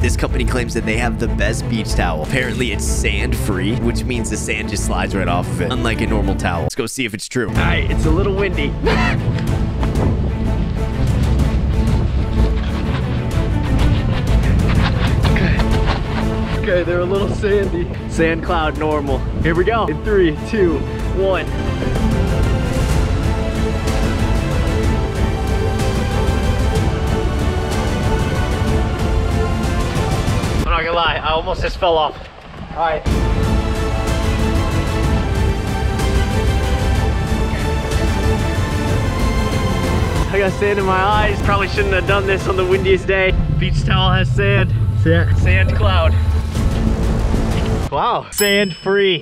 This company claims that they have the best beach towel. Apparently it's sand free, which means the sand just slides right off of it, unlike a normal towel. Let's go see if it's true. All right, it's a little windy. Okay, they're a little sandy. Sand cloud normal. Here we go. In three, two, one. Lie, I almost just fell off. All right. I got sand in my eyes. Probably shouldn't have done this on the windiest day. Beach towel has sand. Sand cloud. Wow, sand free.